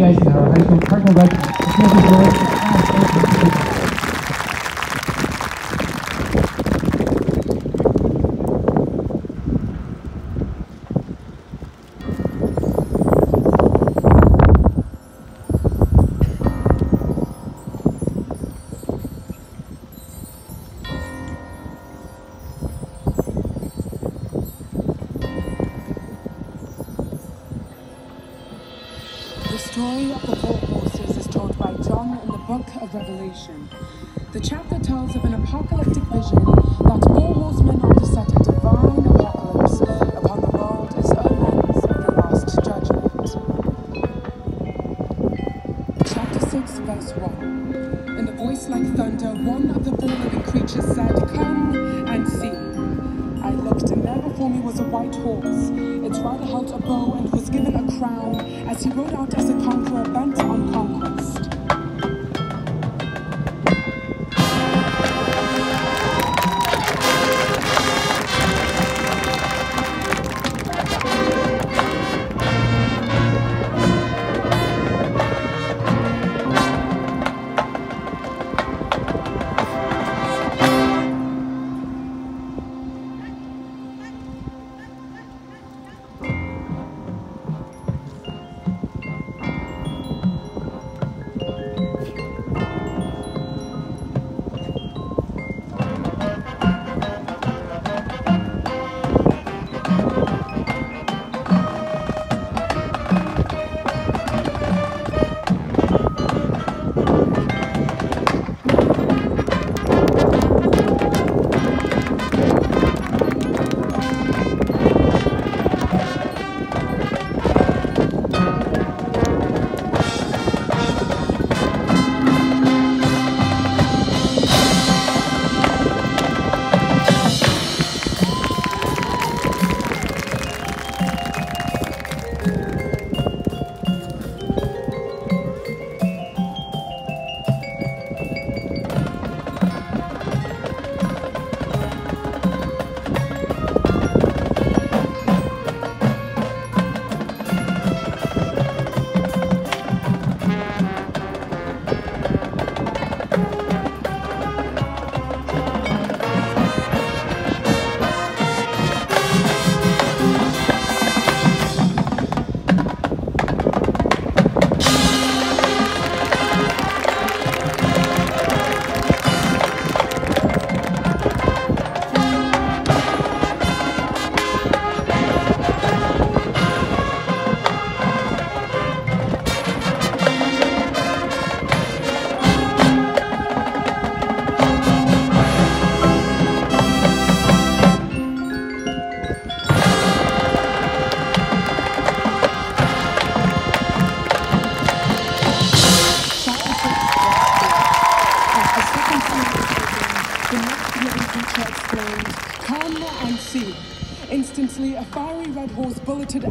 D Eisenhower High School Cardinal Regiment. Story of the four horses is told by John in the book of Revelation. The chapter tells of an apocalyptic vision that four horsemen are to set a divine apocalypse upon the world as omens of the last judgment. Chapter 6, verse 1. In a voice like thunder, one of the four living creatures said, Come and see. Before me was a white horse. Its rider held a bow and was given a crown as he rode out as a conqueror bent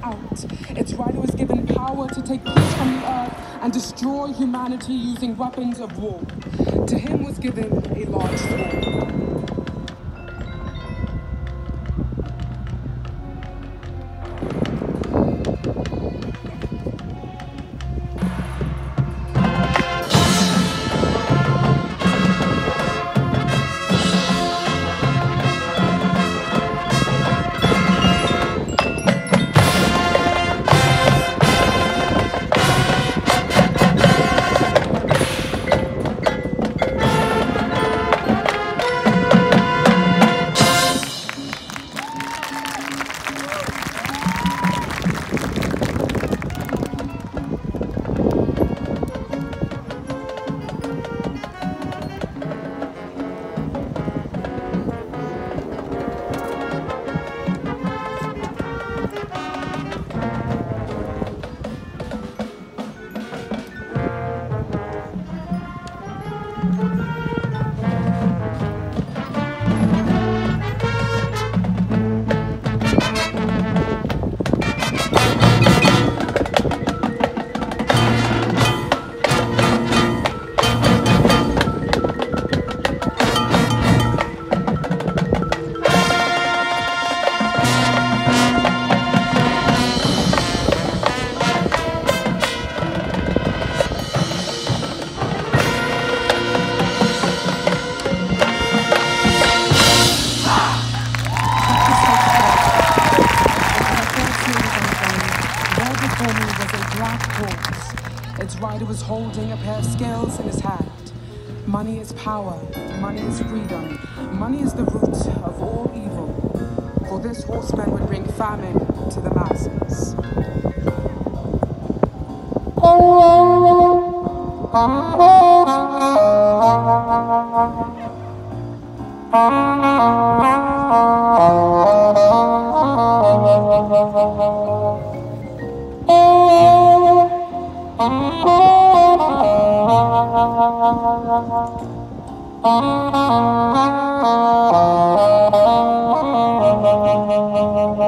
out. Its rider was given power to take peace from the earth and destroy humanity using weapons of war. To him was given a large sword. Rider was holding a pair of scales in his hand. Money is power, money is freedom, money is the root of all evil. For this horseman would bring famine to the masses.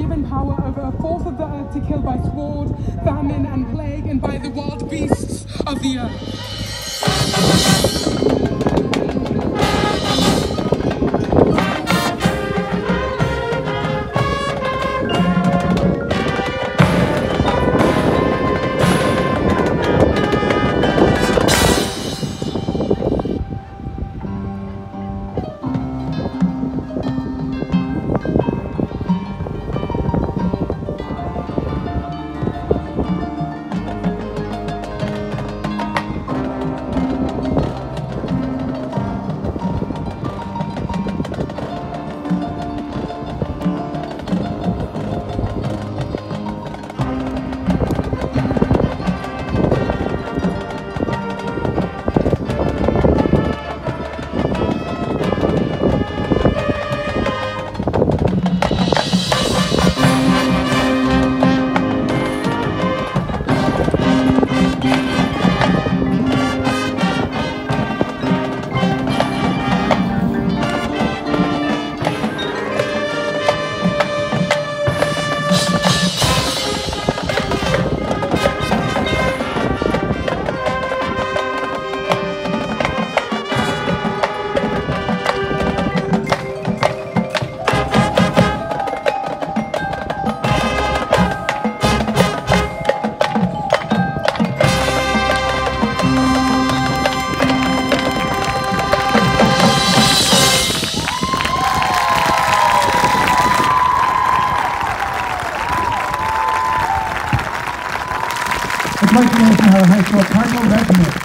given power over a fourth of the earth to kill by sword, famine, and plague, and by the wild beasts of the earth. Our high school Cardinal Regiment.